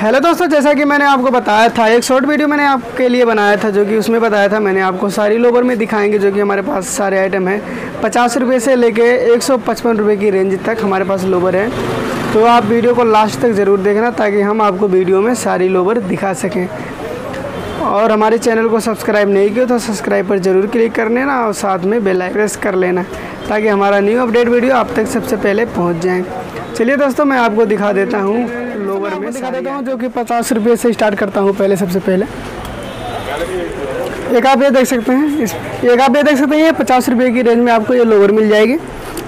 Hello दोस्तों, जैसा कि मैंने आपको बताया था, एक शॉर्ट वीडियो मैंने आपके लिए बनाया था, जो कि उसमें बताया था, मैंने आपको सारी लोबर में दिखाएँगे, जो कि हमारे पास सारे आइटम हैं। पचास रुपये से लेके एक सौ पचपन रुपये की रेंज तक हमारे पास लोबर है। तो आप वीडियो को लास्ट तक ज़रूर देखना, ताकि हम आपको वीडियो में सारी लोबर दिखा सकें। और हमारे चैनल को सब्सक्राइब नहीं किया तो सब्सक्राइब पर ज़रूर क्लिक कर लेना और साथ में बेल प्रेस कर लेना, ताकि हमारा न्यू अपडेट वीडियो आप तक सबसे पहले पहुँच जाए। चलिए दोस्तों, मैं आपको दिखा देता हूँ। लोवर में दिखा देता हूँ जो कि पचास रुपये से स्टार्ट करता हूँ पहले सबसे पहले। एक आप ये देख सकते हैं इस एक आप ये देख सकते हैं ये पचास रुपये की रेंज में आपको ये लोवर मिल जाएगी।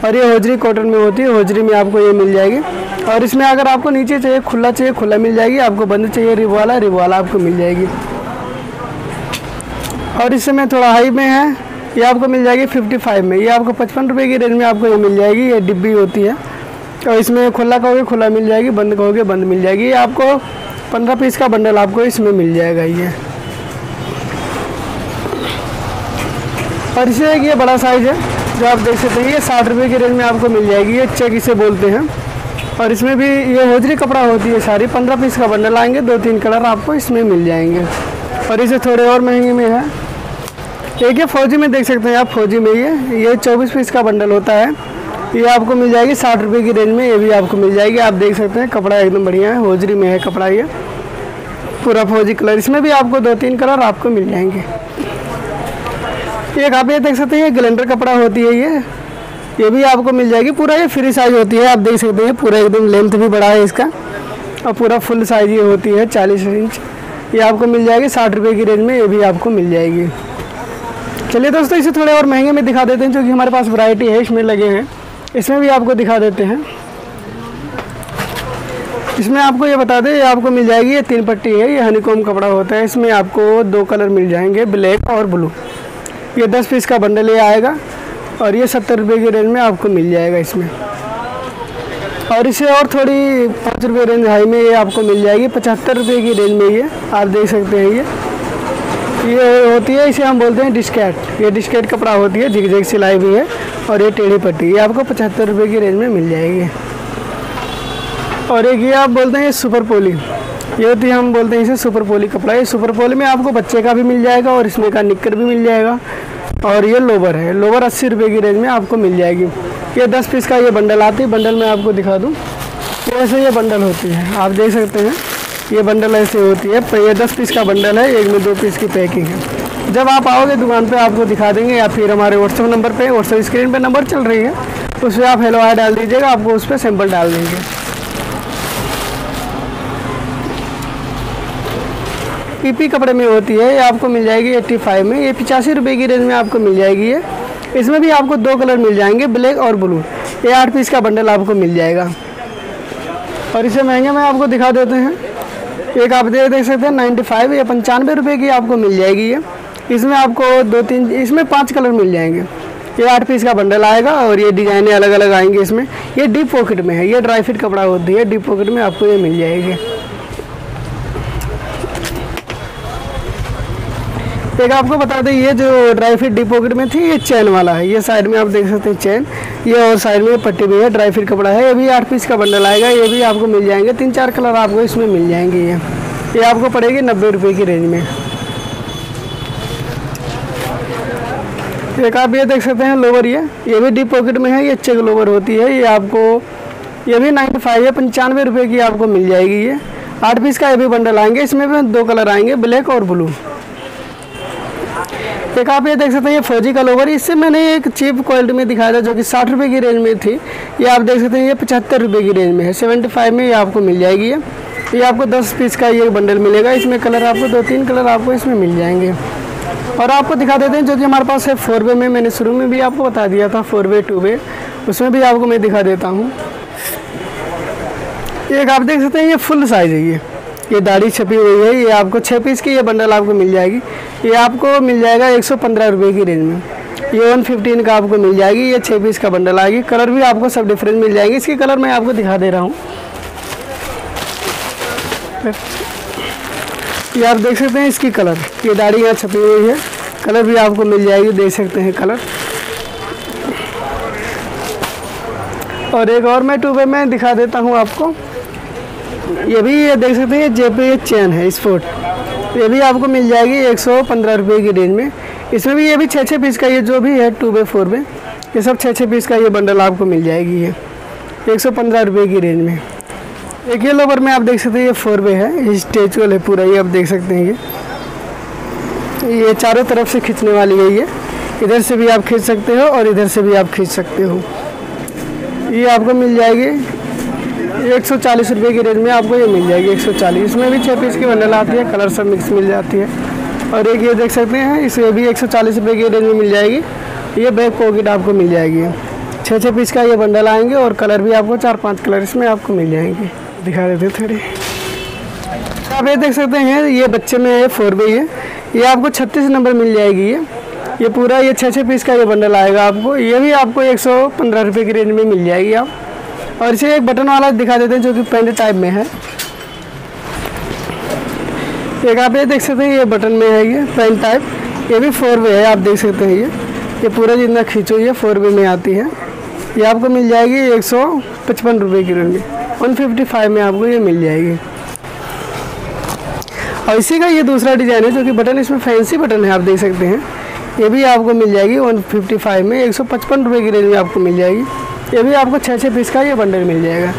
और ये होजरी कॉटन में होती है होजरी में आपको ये मिल जाएगी। और इसमें अगर आपको नीचे चाहिए खुला चाहिए खुला मिल जाएगी। आपको बंद चाहिए रिब वाला रिब वाला आपको मिल जाएगी। और इस समय थोड़ा हाई में है ये आपको मिल जाएगी 55 में। ये आपको पचपन रुपये की रेंज में आपको ये मिल जाएगी ये डिब्बी होती है। और इसमें खुला कहोगे खुला मिल जाएगी, बंद कहोगे बंद मिल जाएगी। आपको पंद्रह पीस का बंडल आपको इसमें मिल जाएगा ये। और इसे एक ये बड़ा साइज़ है, जो आप देख सकते हैं, ये साठ रुपये की रेंज में आपको मिल जाएगी, ये चेक इसे बोलते हैं। और इसमें भी ये होजरी कपड़ा होती है सारी, पंद्रह पीस का बंडल आएँगे, दो तीन कलर आपको इसमें मिल जाएँगे। और इसे थोड़े और महँगे में है। एक ये फौजी में देख सकते हैं आप, फौजी में ये ये चौबीस पीस का बंडल होता है। ये आपको मिल जाएगी साठ रुपये की रेंज में, ये भी आपको मिल जाएगी। आप देख सकते हैं, कपड़ा एकदम बढ़िया है, होजरी में है कपड़ा ये। पूरा फौजी कलर, इसमें भी आपको दो तीन कलर आपको मिल जाएँगे। एक आप ये देख सकते हैं, ये ग्लेंडर कपड़ा होती है ये। ये भी आपको मिल जाएगी, पूरा ये फ्री साइज़ होती है, आप देख सकते हैं, पूरा एकदम लेंथ भी बड़ा है इसका। और पूरा फुल साइज़ ये होती है, चालीस इंच ये आपको मिल जाएगी साठ रुपये की रेंज में, ये भी आपको मिल जाएगी। चलिए दोस्तों, इसे थोड़े और महँगे में दिखा देते हैं क्योंकि हमारे पास वैरायटी है, इसमें लगे हैं। इसमें भी आपको दिखा देते हैं। इसमें आपको ये बता दें, ये आपको मिल जाएगी, ये तीन पट्टी है, ये हनीकॉम कपड़ा होता है। इसमें आपको दो कलर मिल जाएँगे ब्लैक और ब्लू ये दस पीस का बंडल ये आएगा और ये सत्तर रुपये की रेंज में आपको मिल जाएगा इसमें। और इसे और थोड़ी पाँच रुपये रेंज हाई में ये आपको मिल जाएगी, पचहत्तर रुपये की रेंज में ये, आप देख सकते हैं ये। ये होती है, इसे हम बोलते हैं डिस्केट ये डिस्केट कपड़ा होती है झिक झिक सिलाई भी है। और ये टेढ़ी पट्टी, ये आपको पचहत्तर रुपये की रेंज में मिल जाएगी। और एक ये आप बोलते हैं सुपर पोली ये होती हम बोलते हैं इसे सुपर पोली कपड़ा, ये सुपर पोली में आपको बच्चे का भी मिल जाएगा और इसमें का निक्कर भी मिल जाएगा। और ये लोबर है लोबर अस्सी रुपये की रेंज में आपको मिल जाएगी। ये दस पीस का ये बंडल आती है बंडल मैं आपको दिखा दूँ। ऐसे ये बंडल होती है, आप देख सकते हैं। ये बंडल ऐसे होती है, ये दस पीस का बंडल है, एक में दो पीस की पैकिंग है। जब आप आओगे दुकान पे, आपको दिखा देंगे, या फिर हमारे व्हाट्सएप नंबर पे व्हाट्सएप स्क्रीन पे नंबर चल रही है। उस पर आप हेलो आई डाल दीजिएगा, आपको उस पर सैंपल डाल देंगे। पीपी कपड़े में होती है, ये आपको मिल जाएगी 85 में। ये पचासी रुपये की रेंज में आपको मिल जाएगी ये। इसमें भी आपको दो कलर मिल जाएँगे ब्लैक और ब्लू ये आठ पीस का बंडल आपको मिल जाएगा। और इसे महँगे में आपको दिखा देते हैं। एक आप दे देख सकते हैं नाइन्टी फाइव या पंचानवे रुपये की आपको मिल जाएगी ये। इसमें आपको दो तीन, इसमें पाँच कलर मिल जाएँगे। ये आठ पीस का बंडल आएगा और ये डिजाइने अलग अलग आएँगे इसमें। ये डीप पॉकेट में है, ये ड्राई फिट कपड़ा होती है डीप पॉकेट में आपको ये मिल जाएगी। एक आपको बता दें, ये जो ड्राई फिट डी पॉकेट में थी, ये चैन वाला है। ये साइड में आप देख सकते हैं चैन। ये और साइड में पट्टी भी है, ड्राई फिट कपड़ा है। ये भी आठ पीस का बंडल आएगा, ये भी आपको मिल जाएँगे। तीन चार कलर आपको इसमें मिल जाएँगे ये। ये आपको पड़ेगी नब्बे रुपये की रेंज में। एक आप ये देख सकते हैं लोवर ये। ये भी डीप पॉकेट में है, ये चेक लोवर होती है। ये आपको, ये भी नाइन्टी फाइव है पंचानवे रुपये की आपको मिल जाएगी ये। आठ पीस का ये भी बंडल आएँगे, इसमें भी दो कलर आएँगे ब्लैक और ब्लू एक आप ये देख सकते हैं, ये फौजी का लोवर इससे मैंने एक चीप क्वालिटी में दिखाया था, जो कि साठ रुपये की रेंज में थी। ये आप देख सकते हैं, ये पचहत्तर रुपये की रेंज में है। सेवेंटी फाइव में ये आपको मिल जाएगी ये। ये आपको दस पीस का ये बंडल मिलेगा। इसमें कलर आपको दो तीन कलर आपको इसमें मिल जाएँगे। और आपको दिखा देते हैं जो कि हमारे पास है फोर वे में, मैंने शुरू में भी आपको बता दिया था फोर वे, टू वे, उसमें भी आपको मैं दिखा देता हूँ। एक आप देख सकते हैं, ये फुल साइज़ है ये। ये दाढ़ी छपी हुई है, ये आपको छः पीस की ये बंडल आपको मिल जाएगी। ये आपको मिल जाएगा एक सौ की रेंज में। ये वन फिफ्टीन का आपको मिल जाएगी, ये छः पीस का बंडल आएगी। कलर भी आपको सब डिफरेंट मिल जाएगी। इसकी कलर मैं आपको दिखा दे रहा हूँ। ये आप देख सकते हैं, इसकी कलर। ये दाढ़ी यहाँ छपी हुई है। कलर भी आपको मिल जाएगी, देख सकते हैं कलर। और एक और मैं टू में दिखा देता हूँ आपको। ये भी ये देख सकते हैं जे पे चैन है स्पोर्ट ये भी आपको मिल जाएगी एक सौ पंद्रह रुपये की रेंज में। इसमें भी ये भी छः छः पीस का ये जो भी है टू बाई फोर में, ये सब छः छः पीस का ये बंडल आपको मिल जाएगी ये। एक सौ पंद्रह रुपये की रेंज में। एक ये लोवर में आप देख सकते हैं, ये फोर वे है स्टेचुअल है पूरा, ये आप देख सकते हैं ये। ये चारों तरफ़ से खींचने वाली है ये। इधर से भी आप खींच सकते हो और इधर से भी आप खींच सकते हो। ये आपको मिल जाएगी एक सौ चालीस रुपये की रेंज में आपको ये मिल जाएगी, एक सौ चालीस। इसमें भी छः पीस की बंडल आती है कलर सब मिक्स मिल जाती है। और एक ये देख सकते हैं इसे भी एक सौ चालीस रुपये की रेंज में मिल जाएगी। ये बैक पॉकेट आपको मिल जाएगी। छः छः पीस का ये बंडल आएँगे और कलर भी आपको चार पाँच कलर इसमें आपको मिल जाएँगे। दिखा देते थोड़ी। आप ये देख सकते हैं, ये बच्चे में है फोर बी है ये आपको छत्तीस नंबर मिल जाएगी ये। ये पूरा ये छः छः पीस का ये बंडल आएगा आपको। ये भी आपको एक सौ पंद्रह रुपये की रेंज में मिल जाएगी आप। और इसे एक बटन वाला दिखा देते हैं, जो कि पेंट टाइप में है। एक आप ये देख सकते हैं, ये बटन में है ये पेन टाइप ये भी फोर वे है, आप देख सकते हैं ये। ये पूरा जितना खींचो, ये फोर वे में आती है। ये आपको मिल जाएगी एक सौ पचपन रुपये की रेंज में वन फिफ्टी फाइव में आपको ये मिल जाएगी। और इसी का ये दूसरा डिज़ाइन है जो कि बटन, इसमें फैंसी बटन है, आप देख सकते हैं। ये भी आपको मिल जाएगी वन फिफ्टी फाइव में, एक सौ की रेंज में आपको मिल जाएगी। ये भी आपको छः छः पीस का ये बंडल मिल जाएगा।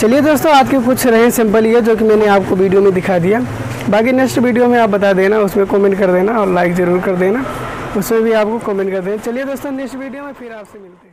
चलिए दोस्तों, आज के कुछ रहे सिंपल ये जो कि मैंने आपको वीडियो में दिखा दिया। बाकी नेक्स्ट वीडियो में आप बता देना, उसमें कमेंट कर देना और लाइक ज़रूर कर देना। उसमें भी आपको कमेंट कर देना। चलिए दोस्तों नेक्स्ट वीडियो में फिर आपसे मिलते हैं।